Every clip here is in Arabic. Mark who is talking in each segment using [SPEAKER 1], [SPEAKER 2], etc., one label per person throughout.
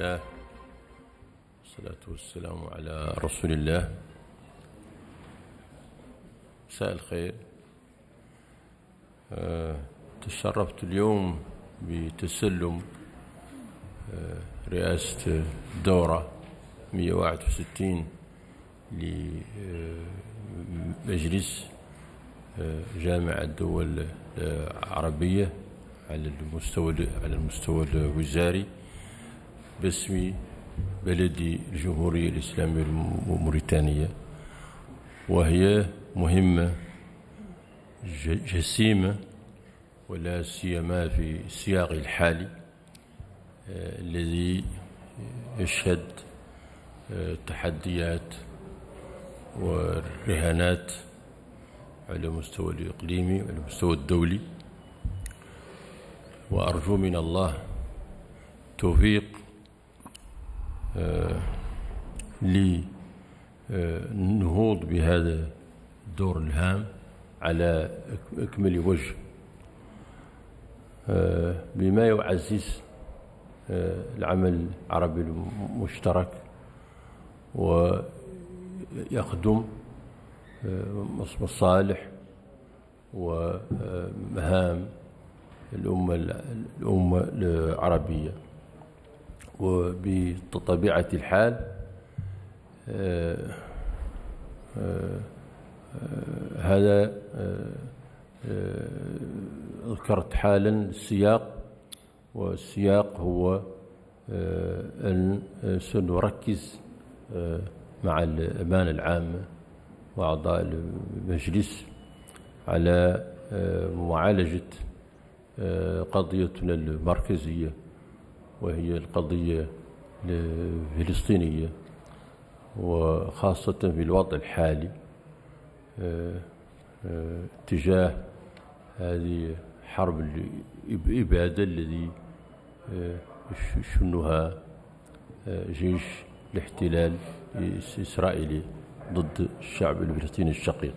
[SPEAKER 1] الله. والصلاة والسلام على رسول الله. مساء الخير. آه، تشرفت اليوم بتسلم آه، رئاسة الدورة 161 لمجلس آه، جامع الدول العربية على المستوى على المستوى الوزاري. باسم بلدي الجمهورية الإسلامية الموريتانية وهي مهمة جسيمة ولا سيما في السياق الحالي آه، الذي يشهد آه، تحديات ورهانات على المستوى الإقليمي وعلى المستوى الدولي. وأرجو من الله توفيق آه، للنهوض بهذا الدور الهام على أكمل وجه. آه، بما يعزز آه، العمل العربي المشترك ويخدم مصالح ومهام الأمة الأمة العربية. وبطبيعة الحال آه، آه، آه، هذا ذكرت حالا السياق والسياق هو أن سنركز مع الأمانة العامة وأعضاء المجلس على معالجة قضيتنا المركزية. وهي القضية الفلسطينية وخاصة في الوضع الحالي آه، آه، تجاه هذه حرب الإبادة الذي آه، شنها جيش الاحتلال الإسرائيلي ضد الشعب الفلسطيني الشقيق.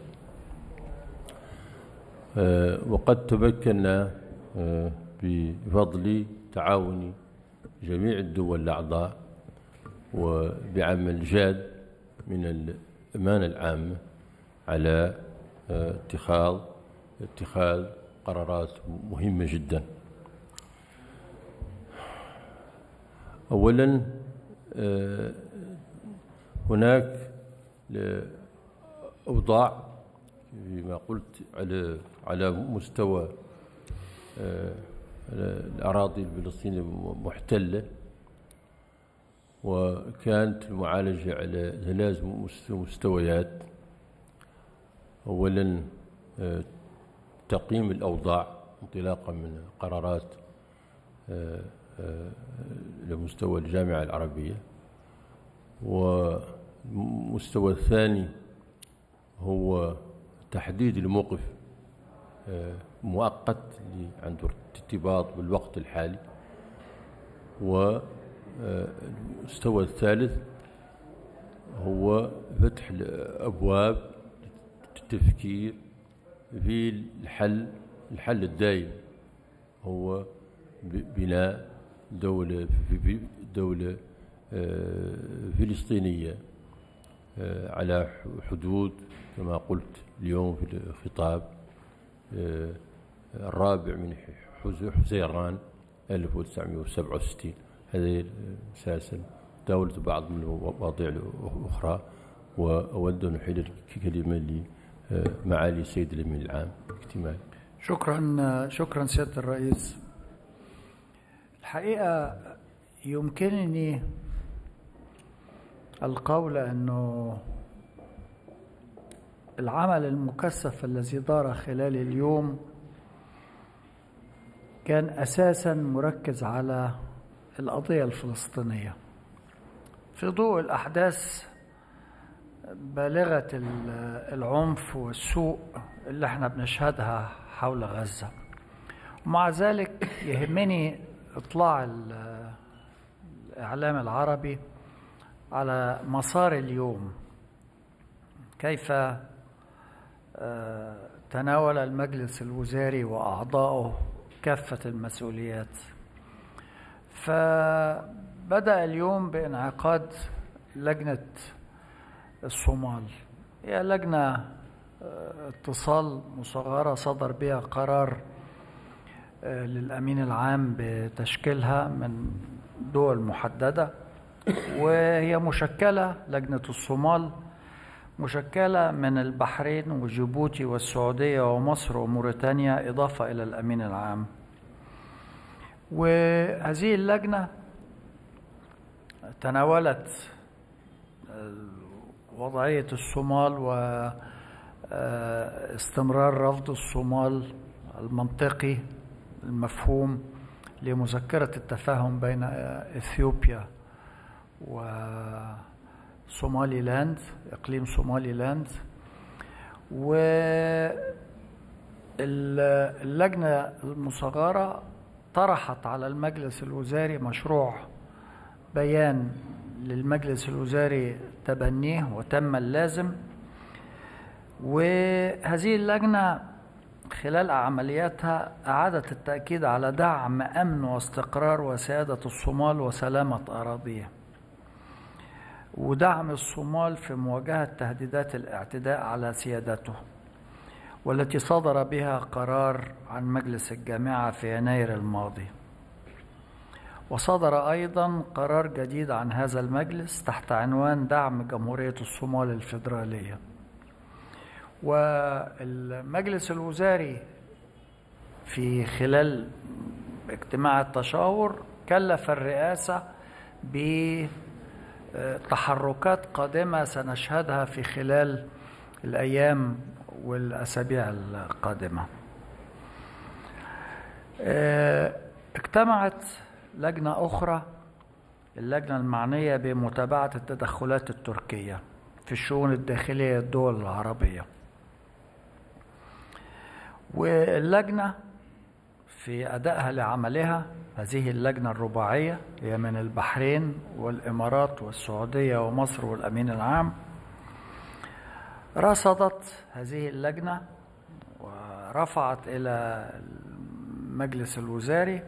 [SPEAKER 1] وقد تمكنا بفضل تعاون جميع الدول الأعضاء وبعمل جاد من الأمانة العامة على اتخاذ اتخاذ قرارات مهمة جدا. أولا هناك أوضاع فيما قلت على على مستوى الأراضي الفلسطينية محتلة وكانت المعالجة على ثلاث مستويات. أولا آه، تقييم الأوضاع انطلاقا من قرارات آه، آه، لمستوى الجامعة العربية. والمستوى الثاني هو تحديد الموقف مؤقت اللي عنده ارتباط بالوقت الحالي. والمستوى الثالث هو فتح الأبواب للتفكير في الحل الحل الدائم هو بناء دولة في دولة آه، فلسطينية آه، على حدود كما قلت اليوم في الخطاب آه، الرابع من حزيران 1967 هذه أساسا دولة بعض من المواضيع الأخرى وأود أن أحيل كلمة لمعالي السيد الأمين العام. اكتمال.
[SPEAKER 2] شكرا شكرا سيادة الرئيس. الحقيقة يمكنني القول أنه العمل المكثف الذي دار خلال اليوم كان أساسا مركز على القضية الفلسطينية. في ضوء الأحداث بالغة العنف والسوء اللي إحنا بنشهدها حول غزة. ومع ذلك يهمني إطلاع الإعلام العربي على مسار اليوم. كيف آه، تناول المجلس الوزاري واعضائه كافة المسؤوليات. بدأ اليوم بانعقاد لجنة الصومال. هي لجنة آه، اتصال مصغرة صدر بها قرار آه، للأمين العام بتشكيلها من دول محددة وهي مشكلة لجنة الصومال مشكلة من البحرين وجيبوتي والسعودية ومصر وموريتانيا إضافة إلى الأمين العام. وهذه اللجنة تناولت وضعية الصومال واستمرار رفض الصومال المنطقي المفهوم لمذكرة التفاهم بين إثيوبيا وصومالي لاند إقليم صومالي لاند واللجنة المصغرة طرحت على المجلس الوزاري مشروع بيان للمجلس الوزاري تبنيه وتم اللازم. وهذه اللجنة خلال عملياتها أعادت التأكيد على دعم أمن واستقرار وسيادة الصومال وسلامة أراضيه ودعم الصومال في مواجهة تهديدات الاعتداء على سيادته والتي صدر بها قرار عن مجلس الجامعة في يناير الماضي. وصدر أيضا قرار جديد عن هذا المجلس تحت عنوان دعم جمهورية الصومال الفيدرالية. والمجلس الوزاري في خلال اجتماع التشاور كلف الرئاسة بتحركات قادمة سنشهدها في خلال الأيام والأسابيع القادمة. اجتمعت لجنة أخرى اللجنة المعنية بمتابعة التدخلات التركية في الشؤون الداخلية الدول العربية. واللجنة في أدائها لعملها هذه اللجنة الرباعية هي من البحرين والإمارات والسعودية ومصر والأمين العام. رصدت هذه اللجنة ورفعت إلى المجلس الوزاري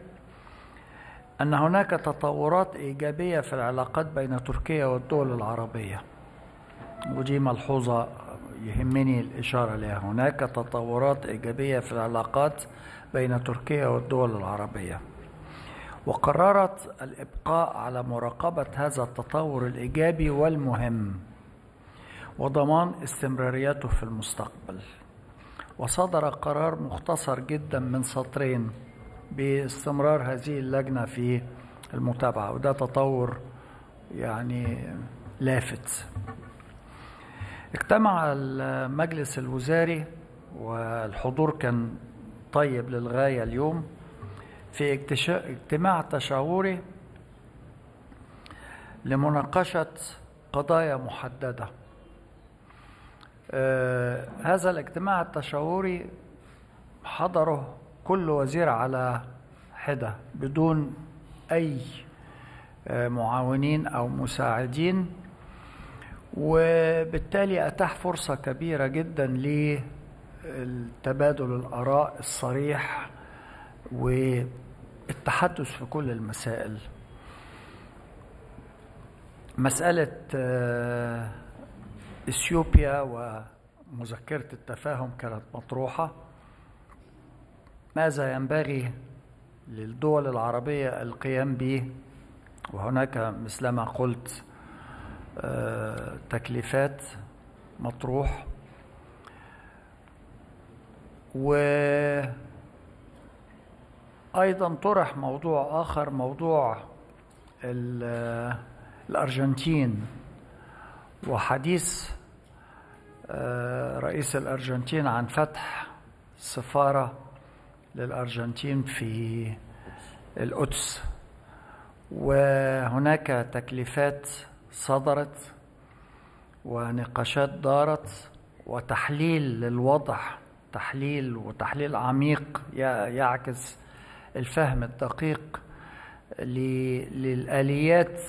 [SPEAKER 2] أن هناك تطورات إيجابية في العلاقات بين تركيا والدول العربية. ودي ملحوظة يهمني الإشارة لها هناك تطورات إيجابية في العلاقات بين تركيا والدول العربية. وقررت الإبقاء على مراقبة هذا التطور الإيجابي والمهم وضمان استمراريته في المستقبل. وصدر قرار مختصر جدا من سطرين باستمرار هذه اللجنة في المتابعة وده تطور يعني لافت. اجتمع المجلس الوزاري والحضور كان طيب للغاية اليوم. في اجتماع تشاوري لمناقشة قضايا محددة. آه هذا الاجتماع التشاوري حضره كل وزير على حدة بدون أي آه معاونين أو مساعدين وبالتالي أتاح فرصة كبيرة جدا لتبادل الآراء الصريح والتحدث في كل المسائل. مسألة آه إثيوبيا ومذكرة التفاهم كانت مطروحة. ماذا ينبغي للدول العربية القيام به؟ وهناك مثلما قلت تكليفات مطروح. وأيضا طرح موضوع آخر موضوع الأرجنتين وحديث رئيس الأرجنتين عن فتح سفارة للأرجنتين في القدس. وهناك تكليفات صدرت ونقاشات دارت وتحليل للوضع تحليل وتحليل عميق يعكس الفهم الدقيق للآليات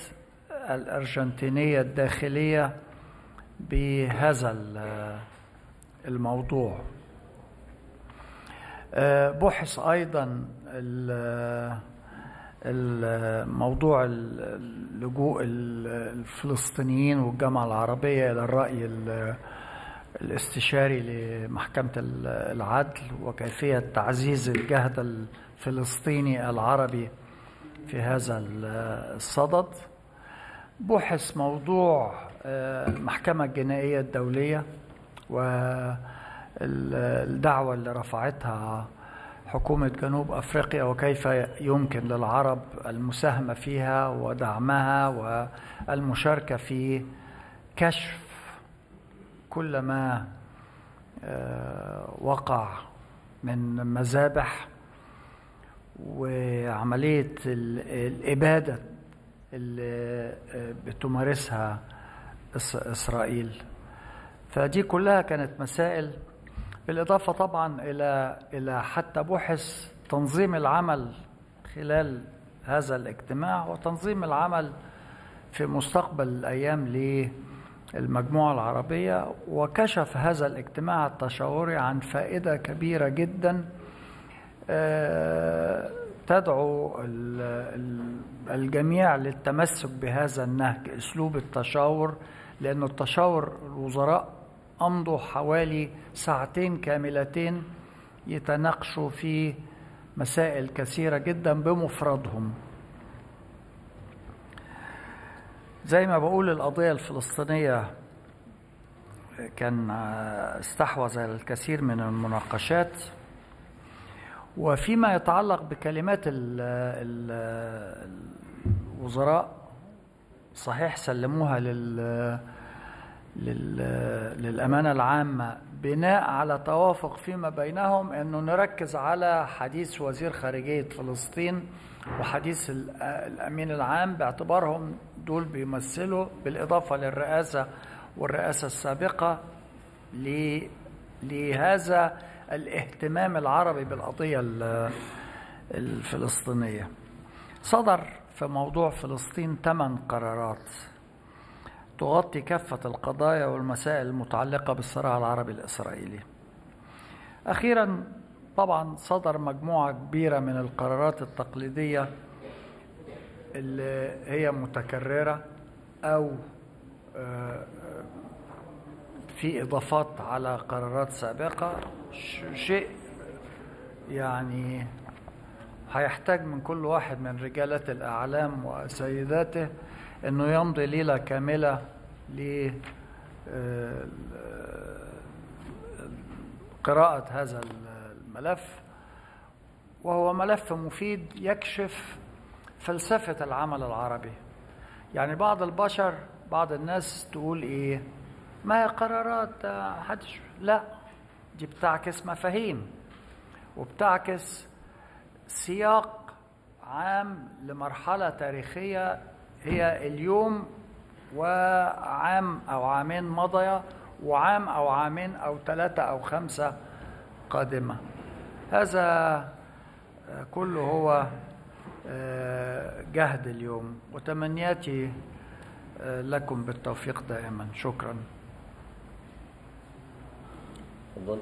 [SPEAKER 2] الأرجنتينية الداخلية بهذا الموضوع. بحث أيضا موضوع اللجوء الفلسطينيين والجامعة العربية إلى الرأي ال- الاستشاري لمحكمة العدل وكيفية تعزيز الجهد الفلسطيني العربي في هذا الصدد بحث موضوع آه، المحكمة الجنائية الدولية والدعوة اللي رفعتها حكومة جنوب أفريقيا وكيف يمكن للعرب المساهمة فيها ودعمها والمشاركة في كشف كل ما آه، وقع من مذابح وعملية ال- الإبادة اللي آه، بتمارسها إس- إسرائيل. فدي كلها كانت مسائل بالإضافة طبعا إلى إلى حتى بحث تنظيم العمل خلال هذا الاجتماع وتنظيم العمل في مستقبل الأيام للمجموعة العربية وكشف هذا الاجتماع التشاوري عن فائدة كبيرة جدا تدعو ال- ال- الجميع للتمسك بهذا النهج أسلوب التشاور لأن التشاور الوزراء أمضوا حوالي ساعتين كاملتين يتناقشوا في مسائل كثيرة جدا بمفردهم. زي ما بقول القضية الفلسطينية كان آه، استحوذ الكثير من المناقشات. وفيما يتعلق بكلمات ال ال الوزراء صحيح سلموها لل لل للأمانة العامة بناء على توافق فيما بينهم أنه نركز على حديث وزير خارجية فلسطين وحديث ال- الأمين العام باعتبارهم دول بيمثلوا بالإضافة للرئاسة والرئاسة السابقة لهذا الاهتمام العربي بالقضية ال- الفلسطينية. صدر في موضوع فلسطين ثمان قرارات تغطي كافة القضايا والمسائل المتعلقة بالصراع العربي الإسرائيلي. أخيرا طبعا صدر مجموعة كبيرة من القرارات التقليدية اللي هي متكررة أو آه، في إضافات على قرارات سابقة شيء يعني هيحتاج من كل واحد من رجالة الأعلام وسيداته أنه يمضي ليلة كاملة ل آه، هذا الملف. وهو ملف مفيد يكشف فلسفة العمل العربي. يعني بعض البشر بعض الناس تقول إيه؟ ما هي قرارات؟ حدش لا. دي بتعكس مفاهيم وبتعكس سياق عام لمرحلة تاريخية هي اليوم وعام أو عامين مضيا وعام أو عامين أو ثلاثة أو خمسة قادمة. هذا آه، كله هو آه، جهد اليوم. وتمنياتي آه، لكم بالتوفيق دائما. شكرا.
[SPEAKER 1] تفضل.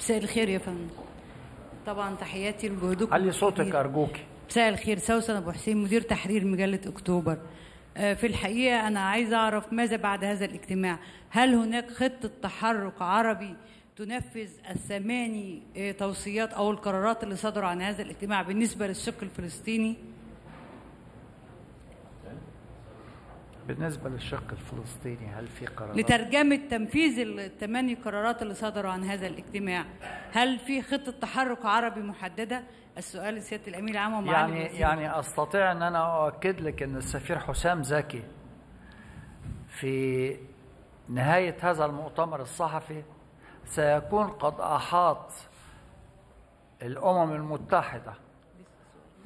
[SPEAKER 3] مساء الخير يا فندم. طبعا تحياتي لجهودكم.
[SPEAKER 2] علي صوتك. أرجوكي.
[SPEAKER 3] مساء الخير. سوسن أبو حسين مدير تحرير مجلة أكتوبر. آه، في الحقيقة أنا عايزه أعرف ماذا بعد هذا الاجتماع؟ هل هناك خطة تحرك عربي تنفذ الثماني آه، توصيات أو القرارات اللي صدروا عن هذا الاجتماع بالنسبة للشق الفلسطيني؟
[SPEAKER 2] بالنسبة للشق الفلسطيني هل في قرارات
[SPEAKER 3] لترجمة تنفيذ الثماني قرارات اللي صدروا عن هذا الاجتماع هل في خطة تحرك عربي محددة السؤال لسياده الأمير العام ومعالي
[SPEAKER 2] يعني. يعني أستطيع أن أنا أؤكد لك أن السفير حسام زكي في نهاية هذا المؤتمر الصحفي سيكون قد أحاط الأمم المتحدة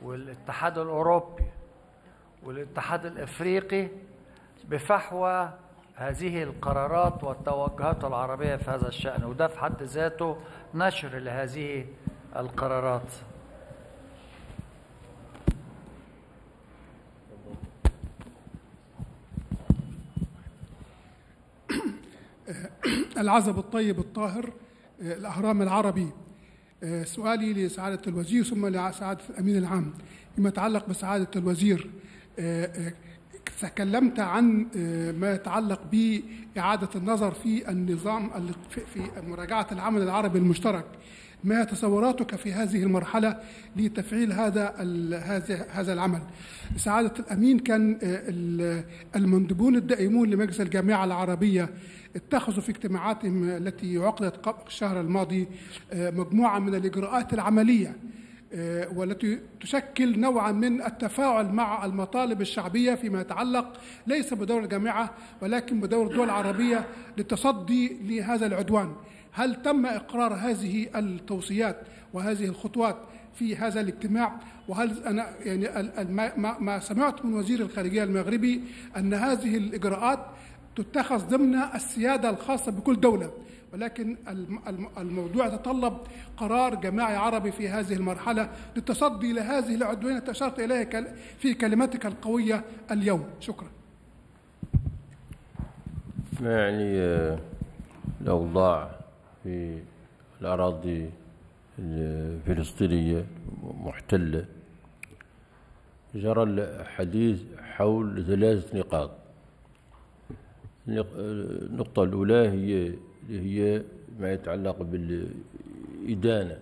[SPEAKER 2] والاتحاد الأوروبي والاتحاد الإفريقي بفحوى هذه القرارات والتوجهات العربية في هذا الشأن وده في حد ذاته نشر لهذه القرارات.
[SPEAKER 4] العزب الطيب الطاهر آه، الأهرام العربي. آه، سؤالي لسعادة الوزير ثم لسعادة الأمين العام فيما يتعلق بسعادة الوزير. تكلمت عن آه، ما يتعلق بإعادة النظر في النظام ال- في- مراجعة العمل العربي المشترك. ما تصوراتك في هذه المرحلة لتفعيل هذا هذا العمل؟ سعادة الأمين كان آه، ال- المندوبون الدائمون لمجلس الجامعة العربية اتخذوا في اجتماعاتهم التي عقدت الشهر الماضي آه، مجموعة من الإجراءات العملية. والتي تشكل نوعا من التفاعل مع المطالب الشعبية فيما يتعلق ليس بدور الجامعة ولكن بدور الدول العربية للتصدي لهذا العدوان. هل تم إقرار هذه التوصيات وهذه الخطوات في هذا الاجتماع؟ وهل أنا يعني ما سمعت من وزير الخارجية المغربي أن هذه الإجراءات تتخذ ضمن السيادة الخاصة بكل دولة. ولكن الم- الم- الموضوع يتطلب قرار جماعي عربي في هذه المرحلة للتصدي لهذه العدوان التي أشرت إليها في كلمتك القوية اليوم. شكرا.
[SPEAKER 1] يعني آه، الأوضاع في الأراضي الفلسطينية محتلة؟ جرى الحديث حول ثلاث نقاط. النق- النقطة الأولى هي هي ما يتعلق بالإدانة.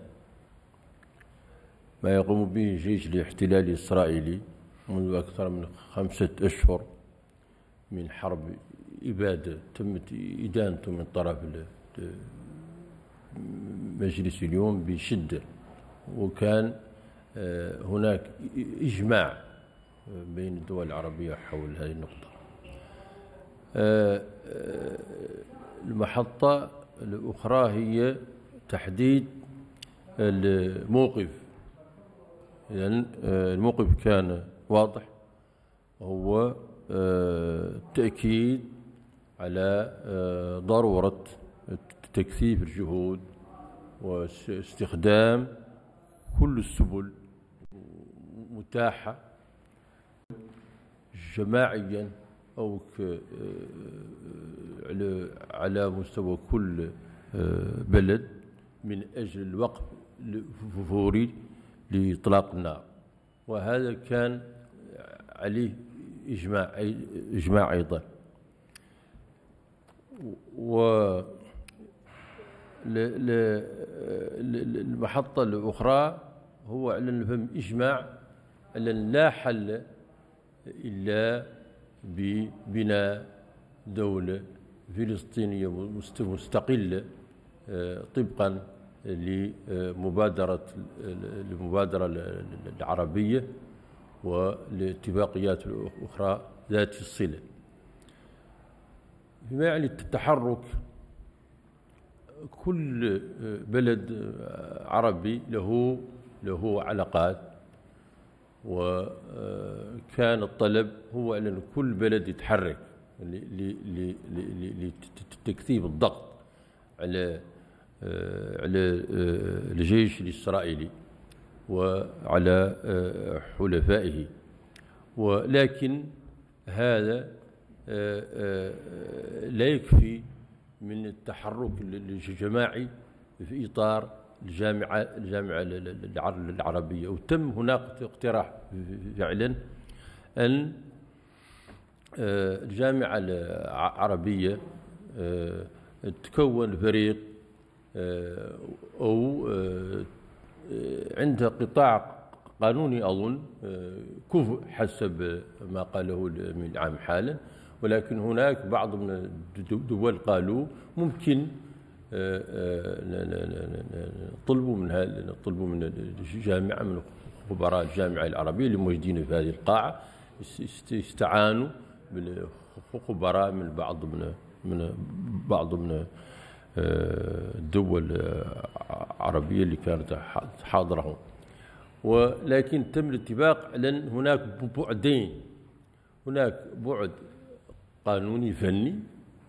[SPEAKER 1] ما يقوم به الجيش الاحتلالي الإسرائيلي منذ أكثر من خمسة أشهر من حرب إبادة. تمت إدانته من طرف مجلس اليوم بشدة. وكان آه، هناك إجماع بين الدول العربية حول هذه النقطة. آه، آه، المحطة الأخرى هي تحديد الموقف. آه، الموقف كان واضح. هو آه، التأكيد على آه، ضرورة تكثيف الجهود واستخدام كل السبل متاحة جماعيا أو على مستوى كل آه، بلد من أجل الوقف الفوري لإطلاق النار. وهذا كان عليه إجماع إجماع أيضا. و المحطة الأخرى هو على نفهم إجماع أن لا حل إلا ببناء دولة فلسطينية مست- مستقلة آه، طبقا لمبادرة المبادرة العربية والاتفاقيات الأخرى ذات الصلة. فيما يعني التحرك كل بلد عربي له له علاقات وكان الطلب هو أن كل بلد يتحرك. لتكثيف الضغط على على الجيش الإسرائيلي وعلى حلفائه. ولكن هذا آه، آه، لا يكفي من التحرك الجماعي في إطار الجامعة الجامعة العر- العربية. وتم هناك اقتراح فعلا أن آه، الجامعة العربية آه، تكون فريق آه، أو آه، عندها قطاع قانوني أظن كفء حسب ما قاله الأمين العام حالا. ولكن هناك بعض من الدول قالوا ممكن نطلبوا من هذا نطلبوا من الجامعة من خبراء الجامعة العربية اللي موجودين في هذه القاعة يست- بالخبراء من بعض من من بعض من آه، الدول العربية اللي كانت حاضرة ولكن تم الاتفاق على هناك بعدين. هناك بعد قانوني فني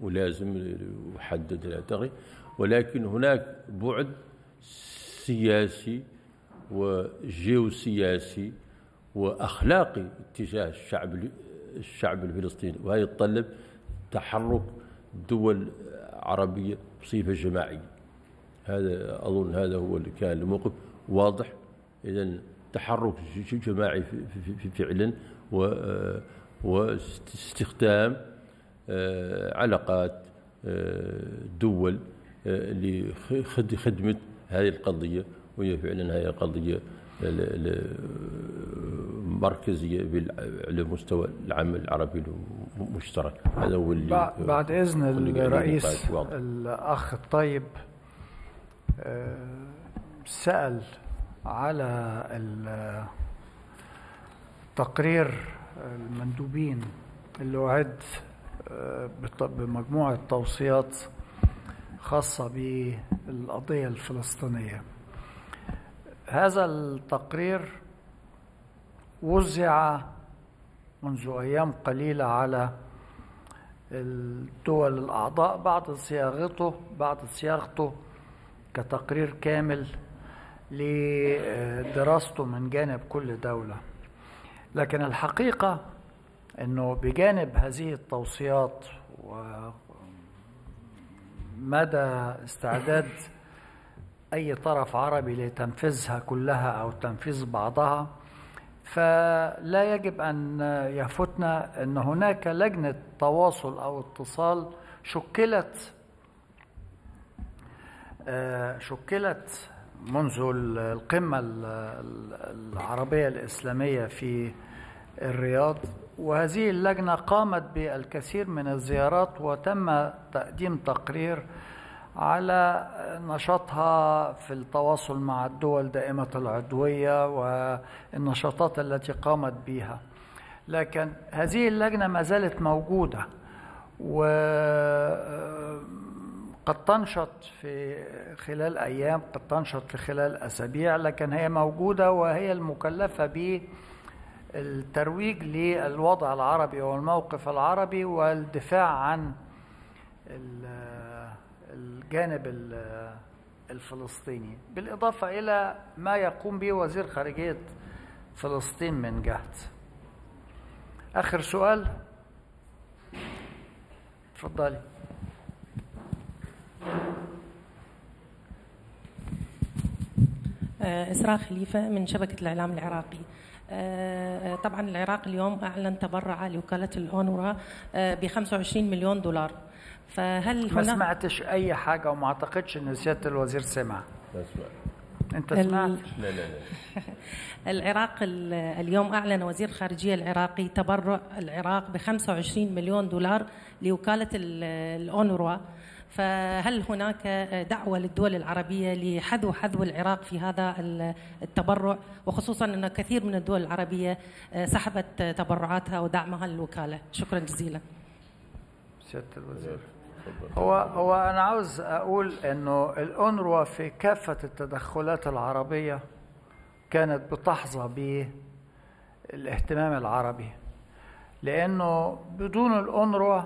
[SPEAKER 1] ولازم يحدد الأعتقد ولكن هناك بعد سياسي وجيوسياسي وأخلاقي تجاه الشعب الشعب الفلسطيني وهذا يتطلب تحرك دول عربية بصفة جماعية. هذا أظن هذا هو اللي كان الموقف. واضح. إذا تحرك جماعي فعلا واستخدام علاقات دول لخدمة هذه القضية وهي فعلا هذه القضية مركزية على مستوى العمل العربي المشترك. هذا هو اللي
[SPEAKER 2] بعد إذن الرئيس الأخ الطيب سأل على تقرير المندوبين اللي أعد بمجموعة توصيات خاصة بالقضية الفلسطينية. هذا التقرير وزع منذ أيام قليلة على الدول الأعضاء بعد صياغته بعد صياغته كتقرير كامل لدراسته من جانب كل دولة. لكن الحقيقة أنه بجانب هذه التوصيات ومدى استعداد أي طرف عربي لتنفيذها كلها أو تنفيذ بعضها فلا يجب أن يفوتنا أن هناك لجنة تواصل أو اتصال شكلت شكلت منذ القمة العربية الإسلامية في الرياض. وهذه اللجنة قامت بالكثير من الزيارات وتم تقديم تقرير على نشاطها في التواصل مع الدول دائمة العضوية والنشاطات التي قامت بها. لكن هذه اللجنة ما زالت موجودة وقد تنشط في خلال أيام قد تنشط في خلال أسابيع لكن هي موجودة وهي المكلفة بالترويج للوضع العربي والموقف العربي والدفاع عن الجانب الفلسطيني بالإضافة إلى ما يقوم به وزير خارجية فلسطين من جهة آخر سؤال. تفضلي.
[SPEAKER 5] إسراء خليفة من شبكة الإعلام العراقي. طبعا العراق اليوم أعلن تبرع لوكالة الأونروا ب 25 مليون دولار. فهل
[SPEAKER 2] ما سمعتش أي حاجة وما أعتقدش إن سيادة الوزير سمع. أنت سمعت؟
[SPEAKER 1] لا لا لا.
[SPEAKER 5] العراق اليوم أعلن وزير الخارجية العراقي تبرع العراق ب 25 مليون دولار لوكالة الأونروا. فهل هناك دعوة للدول العربية لحذو حذو العراق في هذا التبرع؟ وخصوصا أن كثير من الدول العربية سحبت تبرعاتها ودعمها للوكالة. شكرا جزيلا.
[SPEAKER 2] سيادة الوزير. هو هو أنا عاوز أقول إنه الأونروا في كافة التدخلات العربية كانت بتحظى بالاهتمام العربي لأنه بدون الأونروا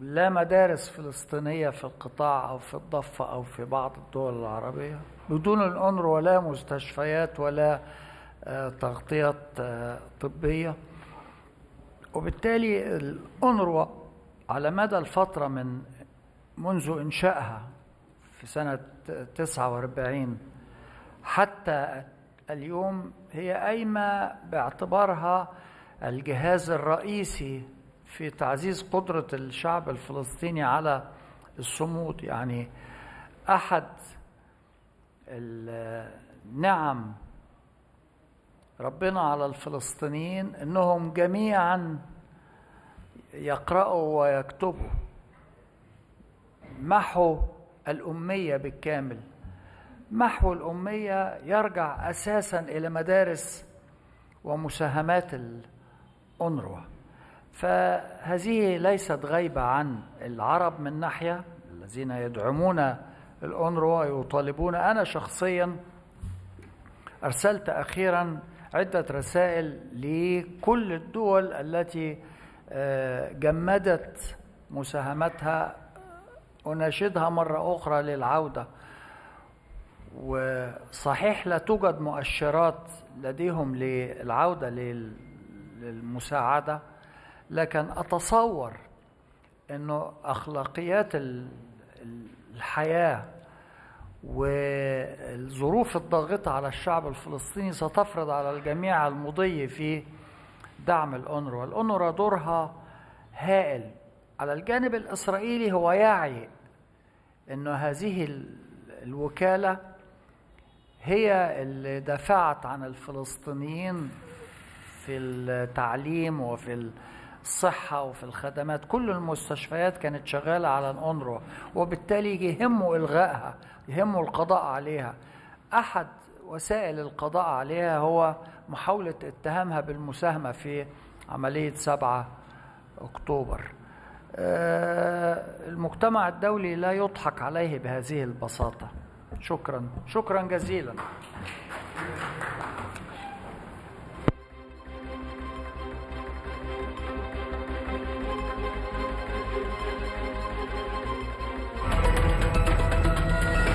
[SPEAKER 2] لا مدارس فلسطينية في القطاع أو في الضفة أو في بعض الدول العربية بدون الأونروا لا مستشفيات ولا تغطيات طبية. وبالتالي الأونروا على مدى الفترة من منذ إنشائها في سنة 49 حتى اليوم هي قايمة باعتبارها الجهاز الرئيسي في تعزيز قدرة الشعب الفلسطيني على الصمود. يعني أحد النعم ربنا على الفلسطينيين إنهم جميعا يقرأوا ويكتبوا محو الأمية بالكامل. محو الأمية يرجع أساسا إلى مدارس ومساهمات الأونروا. فهذه ليست غيبة عن العرب من ناحية الذين يدعمون الأونروا ويطالبون. أنا شخصيا أرسلت أخيرا عدة رسائل لكل الدول التي جمدت مساهمتها أناشدها مرة أخرى للعودة. وصحيح لا توجد مؤشرات لديهم للعودة للمساعدة لكن أتصور إنه أخلاقيات ال- ال- الحياة والظروف الضاغطة على الشعب الفلسطيني ستفرض على الجميع المضي في دعم الأونروا الأونروا دورها هائل. على الجانب الإسرائيلي هو يعي أنه هذه ال- الوكالة هي اللي دفعت عن الفلسطينيين في التعليم وفي الصحة وفي الخدمات. كل المستشفيات كانت شغالة على الأونروا وبالتالي يهمه إلغائها يهمه القضاء عليها. أحد وسائل القضاء عليها هو محاولة اتهامها بالمساهمة في عملية 7 أكتوبر. آه، المجتمع الدولي لا يضحك عليه بهذه البساطة. شكرا. شكرا جزيلا.